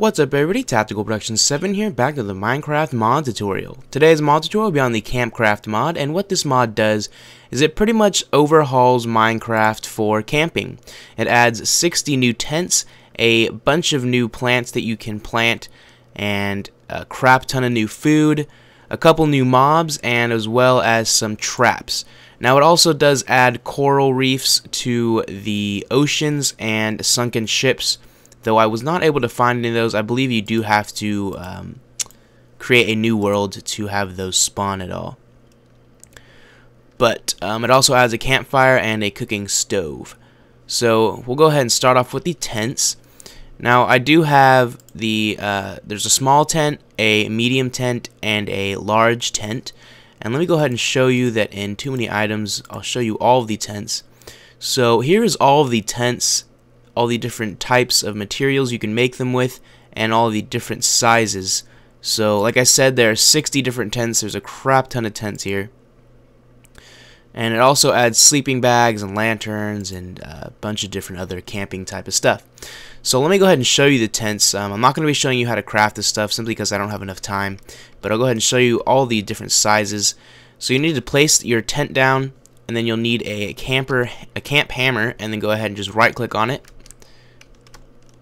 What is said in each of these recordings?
What's up everybody, Tactical Productions 7 here, back to the Minecraft mod tutorial. Today's mod tutorial will be on the Campcraft mod, and what this mod does is it pretty much overhauls Minecraft for camping. It adds 60 new tents, a bunch of new plants that you can plant, and a crap ton of new food, a couple new mobs, and as well as some traps. Now it also does add coral reefs to the oceans and sunken ships, Though I was not able to find any of those, I believe you do have to um, create a new world to have those spawn at all. But um, it also has a campfire and a cooking stove. So we'll go ahead and start off with the tents. Now I do have the, uh, there's a small tent, a medium tent, and a large tent. And let me go ahead and show you that in too many items, I'll show you all of the tents. So here is all of the tents all the different types of materials you can make them with, and all the different sizes. So, like I said, there are 60 different tents. There's a crap ton of tents here. And it also adds sleeping bags and lanterns and a bunch of different other camping type of stuff. So let me go ahead and show you the tents. Um, I'm not going to be showing you how to craft this stuff simply because I don't have enough time. But I'll go ahead and show you all the different sizes. So you need to place your tent down and then you'll need a camper, a camp hammer and then go ahead and just right click on it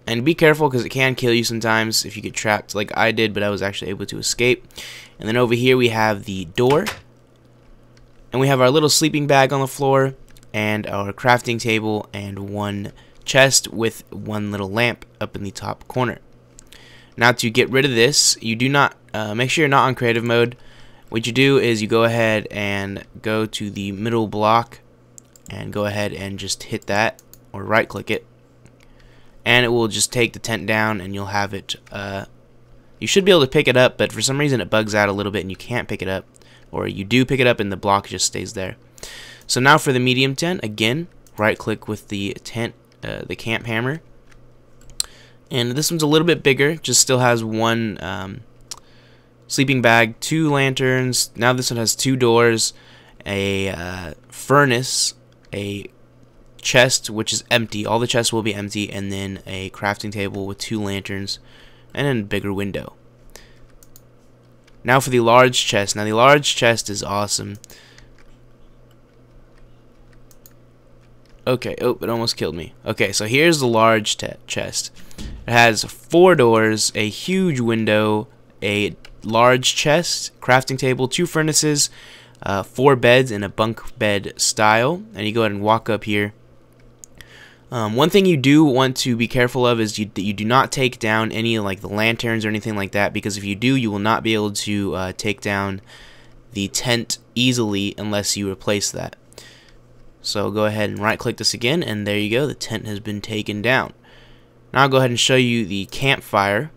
and be careful because it can kill you sometimes if you get trapped like I did, but I was actually able to escape. And then over here we have the door. And we have our little sleeping bag on the floor and our crafting table and one chest with one little lamp up in the top corner. Now to get rid of this, you do not, uh, make sure you're not on creative mode. What you do is you go ahead and go to the middle block and go ahead and just hit that or right click it and it will just take the tent down and you'll have it uh, you should be able to pick it up but for some reason it bugs out a little bit and you can't pick it up or you do pick it up and the block just stays there. So now for the medium tent again right click with the tent uh, the camp hammer. And this one's a little bit bigger just still has one um, sleeping bag two lanterns. Now this one has two doors a uh, furnace a chest, which is empty. All the chests will be empty, and then a crafting table with two lanterns, and a bigger window. Now for the large chest. Now the large chest is awesome. Okay, oh, it almost killed me. Okay, so here's the large chest. It has four doors, a huge window, a large chest, crafting table, two furnaces, uh, four beds in a bunk bed style. And you go ahead and walk up here. Um, one thing you do want to be careful of is you, you do not take down any like the lanterns or anything like that because if you do you will not be able to uh, take down the tent easily unless you replace that. So go ahead and right click this again and there you go the tent has been taken down. Now I'll go ahead and show you the campfire.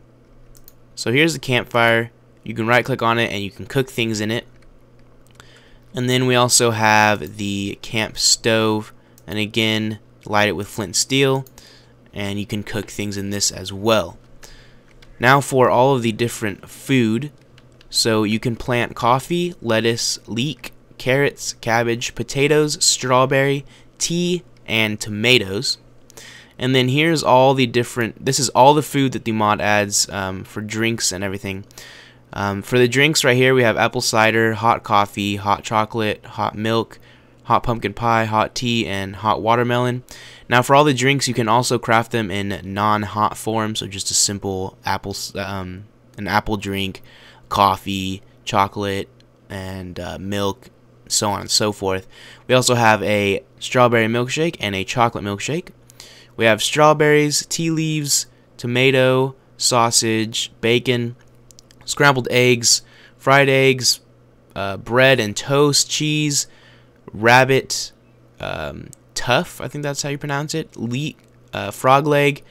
So here's the campfire. You can right click on it and you can cook things in it. And then we also have the camp stove and again light it with flint steel and you can cook things in this as well. Now for all of the different food. So you can plant coffee lettuce leek carrots cabbage potatoes strawberry tea and tomatoes. And then here's all the different this is all the food that the mod adds um, for drinks and everything. Um, for the drinks right here we have apple cider hot coffee hot chocolate hot milk hot pumpkin pie, hot tea, and hot watermelon. Now for all the drinks, you can also craft them in non-hot form, so just a simple apple, um, an apple drink, coffee, chocolate, and uh, milk, so on and so forth. We also have a strawberry milkshake and a chocolate milkshake. We have strawberries, tea leaves, tomato, sausage, bacon, scrambled eggs, fried eggs, uh, bread and toast, cheese, rabbit um, tough. I think that's how you pronounce it. Le uh, frog leg,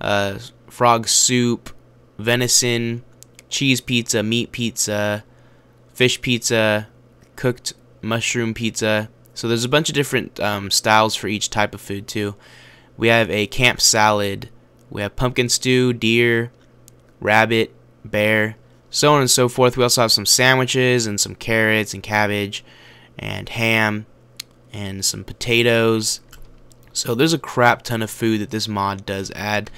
uh, frog soup, venison, cheese pizza, meat pizza, fish pizza, cooked mushroom pizza. So there's a bunch of different um, styles for each type of food too. We have a camp salad. We have pumpkin stew, deer, rabbit, bear, so on and so forth. We also have some sandwiches and some carrots and cabbage and ham and some potatoes. So there's a crap ton of food that this mod does add.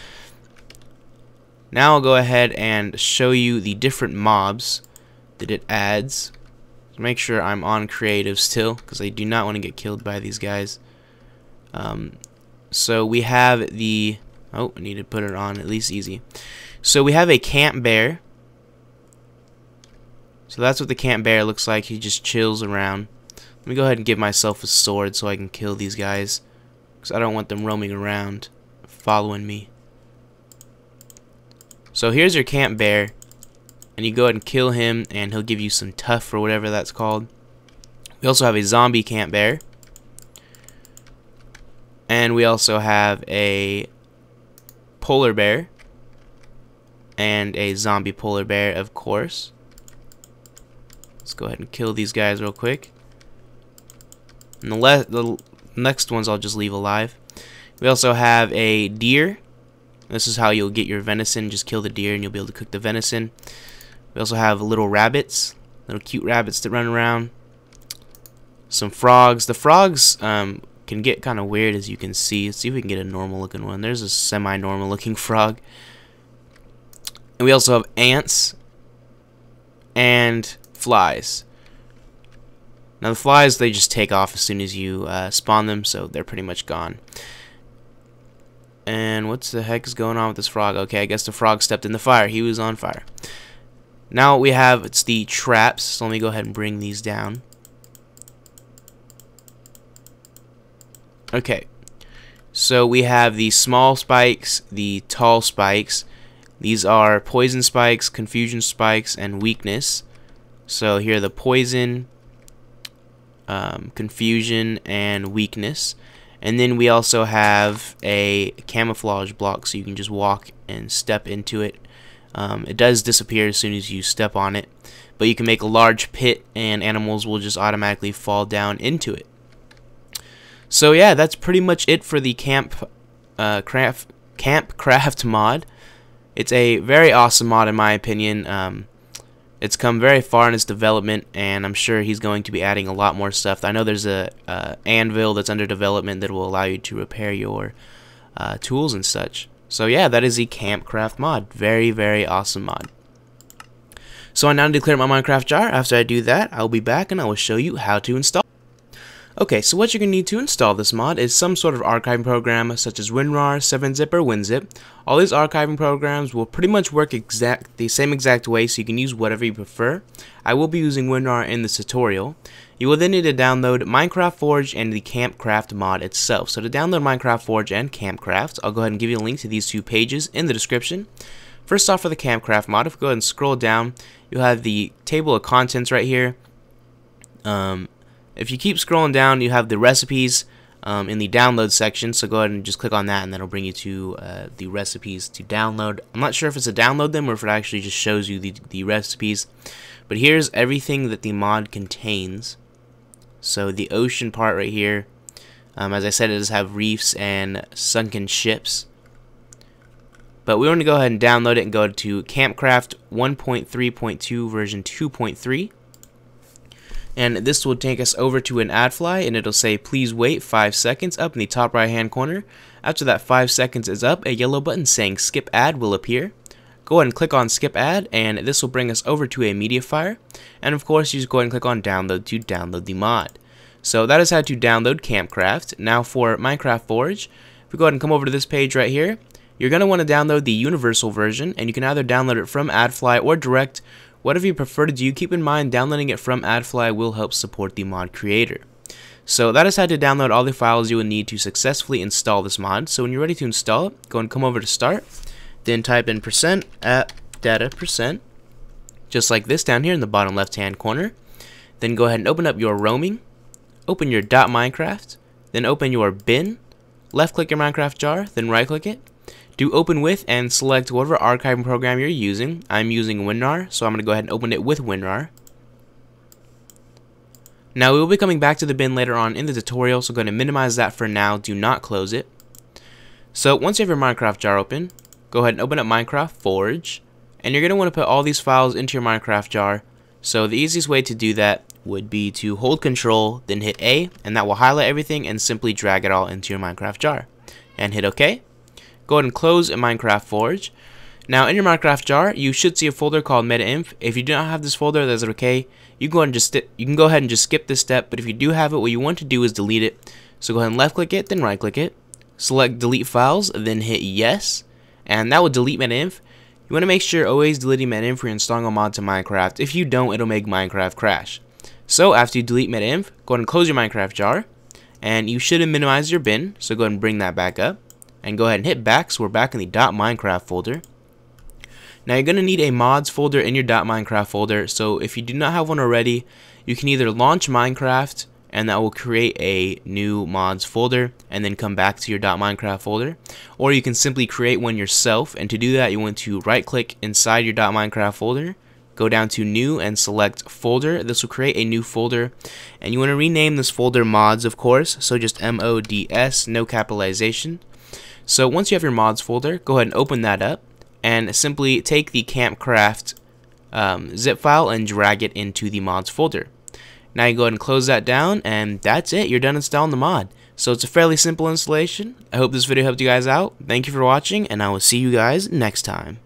Now I'll go ahead and show you the different mobs that it adds. Make sure I'm on creative still, because I do not want to get killed by these guys. Um, so we have the... Oh, I need to put it on at least easy. So we have a camp bear. So that's what the camp bear looks like. He just chills around. Let me go ahead and give myself a sword so I can kill these guys. Because I don't want them roaming around, following me. So here's your camp bear. And you go ahead and kill him, and he'll give you some tough or whatever that's called. We also have a zombie camp bear. And we also have a polar bear. And a zombie polar bear, of course. Let's go ahead and kill these guys real quick. And the, the next ones I'll just leave alive. We also have a deer. This is how you'll get your venison. Just kill the deer and you'll be able to cook the venison. We also have little rabbits. Little cute rabbits that run around. Some frogs. The frogs um, can get kind of weird as you can see. Let's see if we can get a normal looking one. There's a semi-normal looking frog. And we also have ants and flies. Now the flies, they just take off as soon as you uh, spawn them, so they're pretty much gone. And what's the heck is going on with this frog? Okay, I guess the frog stepped in the fire. He was on fire. Now we have, it's the traps. So let me go ahead and bring these down. Okay. So we have the small spikes, the tall spikes. These are poison spikes, confusion spikes, and weakness. So here are the poison, um, confusion, and weakness. And then we also have a camouflage block so you can just walk and step into it. Um, it does disappear as soon as you step on it. But you can make a large pit and animals will just automatically fall down into it. So yeah, that's pretty much it for the camp uh, craft camp craft mod. It's a very awesome mod in my opinion. Um, it's come very far in its development, and I'm sure he's going to be adding a lot more stuff. I know there's a uh, anvil that's under development that will allow you to repair your uh, tools and such. So yeah, that is the Campcraft mod. Very, very awesome mod. So I now declare my Minecraft jar. After I do that, I'll be back and I will show you how to install Okay, so what you're going to need to install this mod is some sort of archiving program such as WinRAR, 7-zip, or WinZip. All these archiving programs will pretty much work exact the same exact way so you can use whatever you prefer. I will be using WinRAR in this tutorial. You will then need to download Minecraft Forge and the Campcraft mod itself. So to download Minecraft Forge and Campcraft, I'll go ahead and give you a link to these two pages in the description. First off for the Campcraft mod, if you go ahead and scroll down, you'll have the table of contents right here. Um, if you keep scrolling down, you have the recipes um, in the download section. So go ahead and just click on that, and then it'll bring you to uh, the recipes to download. I'm not sure if it's to download them or if it actually just shows you the, the recipes. But here's everything that the mod contains. So the ocean part right here, um, as I said, it does have reefs and sunken ships. But we want to go ahead and download it and go to Campcraft 1.3.2 version 2.3 and this will take us over to an AdFly and it'll say please wait 5 seconds up in the top right hand corner. After that 5 seconds is up, a yellow button saying skip ad will appear. Go ahead and click on skip ad and this will bring us over to a MediaFire and of course you just go ahead and click on download to download the mod. So that is how to download Campcraft. Now for Minecraft Forge, if we go ahead and come over to this page right here, you're going to want to download the universal version and you can either download it from AdFly or direct Whatever you prefer to do, keep in mind downloading it from AdFly will help support the mod creator. So that is how to download all the files you will need to successfully install this mod. So when you're ready to install it, go and come over to start, then type in percent app data percent, just like this down here in the bottom left hand corner. Then go ahead and open up your roaming, open your .minecraft, then open your bin, left click your Minecraft jar, then right click it, do open with and select whatever archiving program you're using. I'm using WinRAR, so I'm going to go ahead and open it with WinRAR. Now we will be coming back to the bin later on in the tutorial, so I'm going to minimize that for now. Do not close it. So once you have your Minecraft jar open, go ahead and open up Minecraft Forge, and you're going to want to put all these files into your Minecraft jar. So the easiest way to do that would be to hold control, then hit A, and that will highlight everything and simply drag it all into your Minecraft jar. And hit OK. Go ahead and close a Minecraft Forge. Now in your Minecraft jar, you should see a folder called MetaInf. If you do not have this folder, that's okay. You can go ahead and just you can go ahead and just skip this step. But if you do have it, what you want to do is delete it. So go ahead and left click it, then right click it. Select delete files, then hit yes, and that will delete MetaInf. You want to make sure always deleting MetaInf when installing a mod to Minecraft. If you don't, it'll make Minecraft crash. So after you delete MetaInf, go ahead and close your Minecraft jar, and you should have minimized your bin. So go ahead and bring that back up, and go ahead and hit back. So we're back in the .minecraft folder. Now you're going to need a mods folder in your .minecraft folder, so if you do not have one already, you can either launch Minecraft and that will create a new mods folder and then come back to your .minecraft folder or you can simply create one yourself and to do that you want to right click inside your .minecraft folder go down to new and select folder this will create a new folder and you want to rename this folder mods of course so just M-O-D-S no capitalization so once you have your mods folder go ahead and open that up and simply take the campcraft um, zip file and drag it into the mods folder. Now you go ahead and close that down and that's it. You're done installing the mod. So it's a fairly simple installation. I hope this video helped you guys out. Thank you for watching and I will see you guys next time.